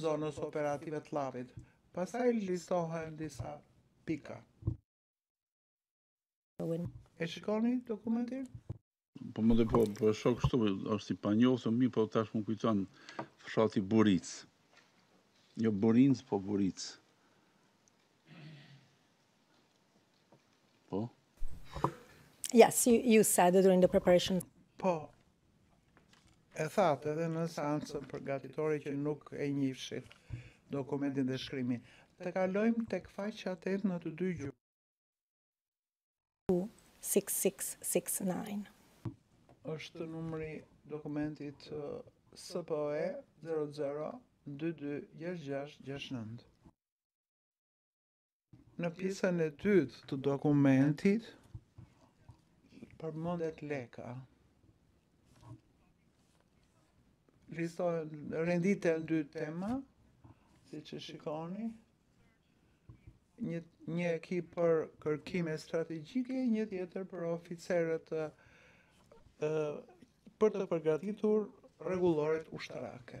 zonës operative të Llapit. Pastaj listohen disa pika. E shikoni dokumentin? Po më dhe po, po e shoh, kështu, është i panjoftun, mirëpo tash m'u kujtu fshati Buric. Jo Burinc, po Buric. Po? Yes, you, you said during the preparation. Po. E thatë edhe në seancën përgatitore që nuk e njifshin dokumentin dhe shkrimin. Të kalojmë tek faqja 8 në të dy gjuhë. 6669. Është numri dokumentit SPOE 00 226669. Në pjesën e dytë të dokumentit përmendet leka. Listohen, renditen dy tema, siç shikoni, një, një ekip për kërkime strategjike, një tjetër për oficerët, për të përgatitur rregulloret ushtarake.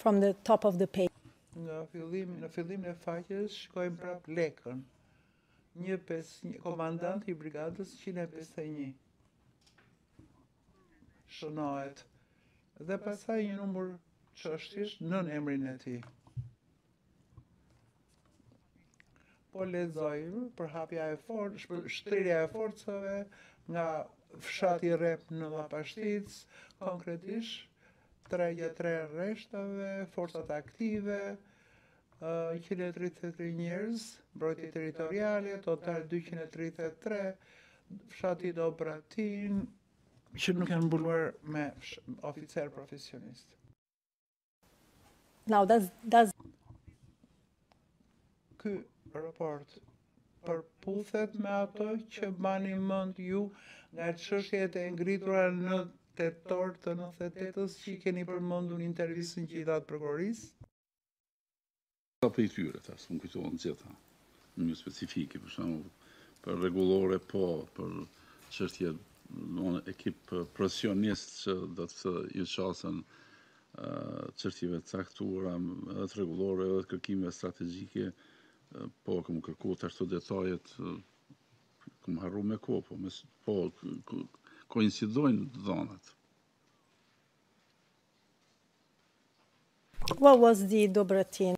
From the top of the page. Nga fillim, në fillim të faqes, shikojmë prap lekën. Një pes, një komandant i brigadës 151. Shënohet. Dhe pastaj një numër çështjesh nën emrin e tij. Po lexojmë, përhapja e forc, shtrirja e forcave nga fshati Rep në Llapashticë, konkretisht tregja e tre rreshtave, forcat aktive, 133 njerëz, mbrojtje territoriale, total 233, fshati Dobratin, që nuk janë mbuluar me oficerë profesionistë. Now does does ky raport përputhet me ato që bani mend ju nga çështjet e ngritura në tetor të 98-s që i keni përmendur në intervistën që i dhatë prokurorisë? Sa prej tyre, tash më kujtohen të gjitha, në një specifike, për shembull, për rregullore po, për çështje një ekip profesionist që do t'iu qasen çështjeve të caktuara, edhe të rregulloreve, edhe të kërkimeve strategjike, po kam kërku, tash detajet i kam harru me kohë, po, mes, po koincidojnë të dhënat. What was the Dobrotin?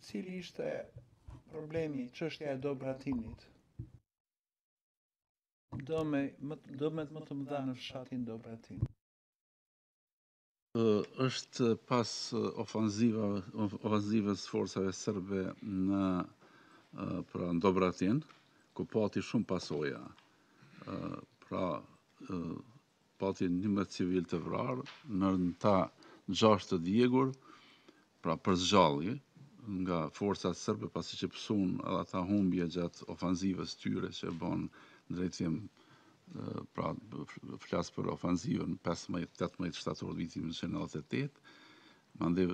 Cili ishte problemi, çështja e Dobratinit? Dëme, dëmet më të mëdha në fshatin Dobratin. Është pas ofenzivës së forcave serbe në pra në Dobratin, ku pati shumë pasoja. Pra pati 11 civilë të vrarë, ndër ta 6 të djegur, pra për së gjalli nga forcat serbe pasi që pësuan edhe ata humbje gjatë ofenzivës tyre që bon drejtim pra flas për ofenzivën 15-18 shtator viti 1998 mandej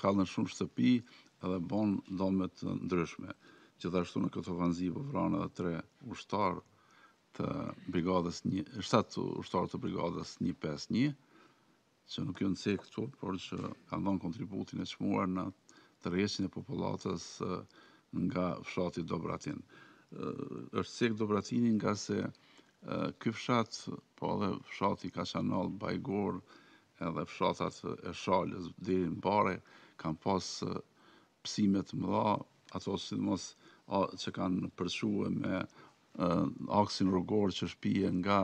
kallën shumë shtëpi edhe bon dëme të ndryshme gjithashtu në këtë ofenzivë u vranë edhe tre ushtarë të brigadës 7 ushtarë të brigadës 151 që nuk janë cek këtu, por që kanë dhënë kontributin e çmuar në tërheqjen e popullatës nga fshati Dobratin. Është cek Dobratini ngase ky fshat, po edhe fshati Kaçanoll, Bajgor, edhe fshatat e Shalës deri në Bare kanë pas psime të mëdha, ato sidomos që kanë përshku me aksin rrugor që shpie nga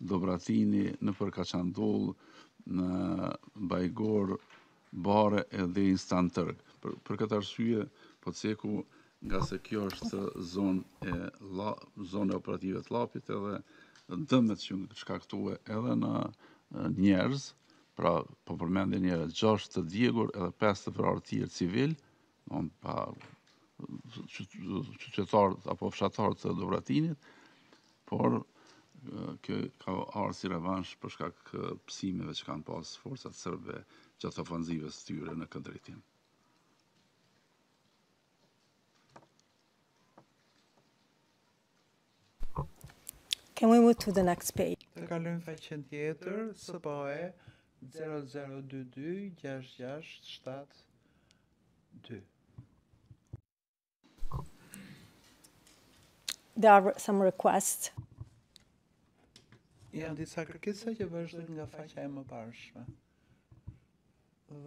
Dobratini nëpër Kaçandull, në Bajgor, Bare e deri në Stantërg. Për këtë arsye po ceki ngase kjo është zo zonës operative të Llapit edhe dëmet që u shkaktuen edhe në njerëz, pra po përmendi njerëz, gjashtë të djegur edhe pesë të vrarë të tjerë civilë, Pra qytetarë apo fshatarë të Dobratinit, por kjo ka ardh si revansh për shkak pësimeve që kanë pas forcat serbe gjatë ofenzivës tyre në këtë drejtim. Can we move to the next page? Të kalojmë te faqja tjetër, SPOE 0022 6672. There are some requests. Janë disa kërkesa që vazhdojnë nga faqja e mëparshme.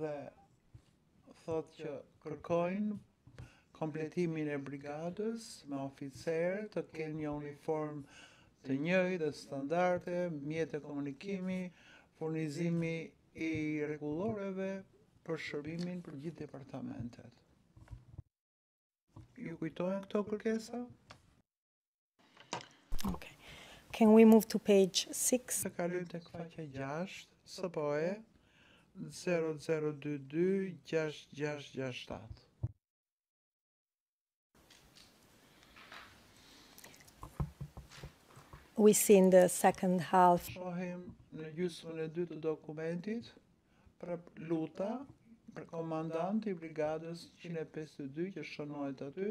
Dhe thotë që kërkojnë kompletimin e brigadës me oficerë të kenë një uniformë të njëjtë dhe standarde, mjete komunikimi, furnizimi i rregulloreve për shërbimin për gjithë departamentet. Ju kujtohen këto kërkesa? Okay. Can we move to page 6? Të kalojmë tek faqja 6, SPOE 0022 6667. We see in the second half. Shohim në gjysmën e dytë të dokumentit për Luta për komandant i brigadës 152 që shënohet aty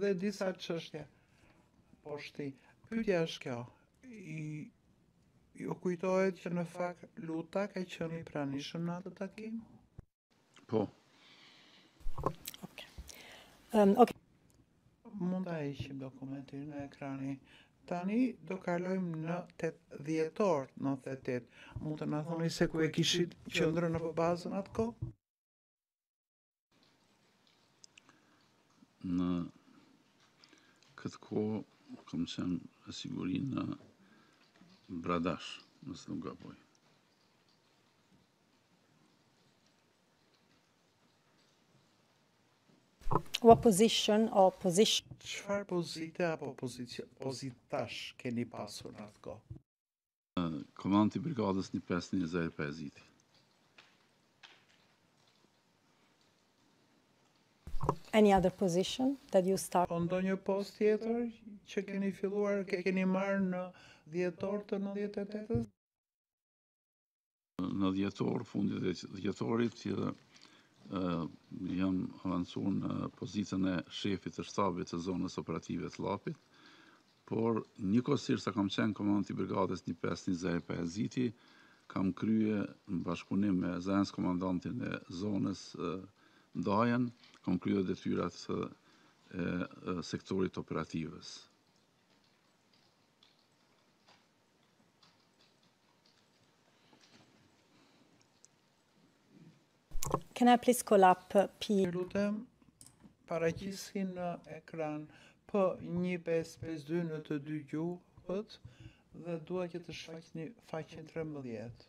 Dhe disa çështje poshtë. Pyetja është kjo. A ju kujtohet që në fakt Luta ka qenë i pranishëm në atë takim? Po. Okej. Ehm, okej. Mund ta heqim dokumentin nga ekrani. Tani do kalojmë në 8 dhjetor, në 98. Mund të na thoni se ku e kishit qendrën apo bazën atë kohë? Në këtë kohë, kam qenë sigurisht në Bradash, nëse nuk gaboj. What position or position? Çfarë pozite apo pozitash keni pasur në atë kohë? Komandant i Brigadës 151 Zahir Pajaziti. Any other position that you start? Po ndonjë post tjetër që keni filluar, keni marrë në dhjetor të 98-ës? Në dhjetor, fundi i dhjetorit, jam avancuar në pozitën e shefit të shtabit të zonës operative të Llapit, por njëkohësisht sa kam qenë komandant i brigadës një pesë një Zahir Pajaziti, kam krye në bashkëpunim me zëvendëskomandantin e zonës Dajën, kam krye detyrat e sektorit të operativës. Can I please call up uh, P? Ju lutem, paraqisni në ekran P 1552 në të dy gjuhët dhe dua që të shfaqni faqen 13.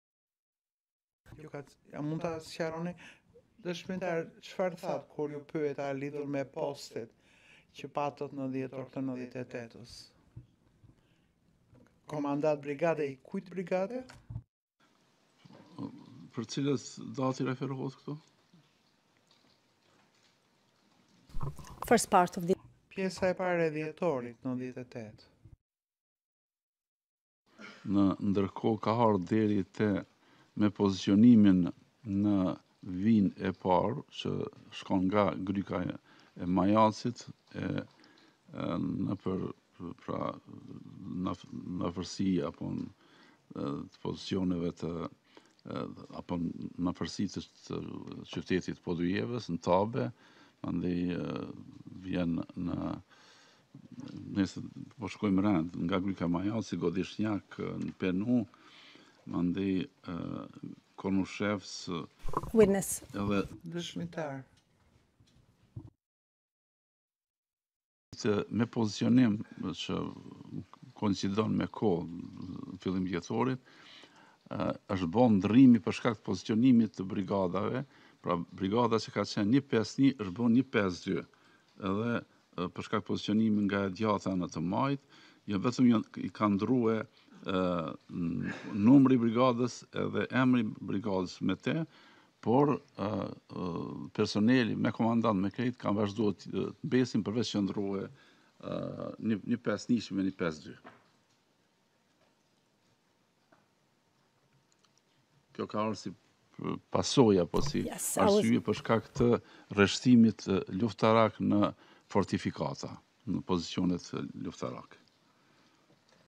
Ju ka, a mund ta sqaroni dëshmitar çfarë thatë kur ju pyeta lidhur me postet që patët në dhjetor të 98-ës? Komandant brigade i kujt brigade? Për cilës datë referohet këtu? First part of the... Pjesa e parë e dhjetorit në 98. Ndërkohë ka ardh deri te me pozicionimin në vijën e parë që shkon nga Gryka e Majacit e nëpër pra në afërsi apo të pozicioneve të apo në afërsi të, të qytetit Podujevës në Tabe, mandej vjen në Nëse po shkojmë rend, nga Gryka e Majacit, Godishnjak, në Penuh, mandej Konushevc... Witness. Edhe... Dëshmitar. Me pozicionim që koincidon me kohë fillim dhjetorit, është bo ndrrimi për shkak t' pozicionimit të brigadave, pra brigada që ka qenë një 5-1, është bo një 5-2. Edhe për shkak të pozicionimit nga e djatha në të majtë, jo vetëm i ka ndrru numri brigadës edhe emri brigadës me te, por personeli me komandant me krejt kanë vazhdu të mbesin përveç që u ndrru një pesë njëshi me, një pesë dy. Kjo ka ardh si pasojë apo si arsye për shkak të rreshtimit luftarak në fortifikata, në pozicionet luftarake.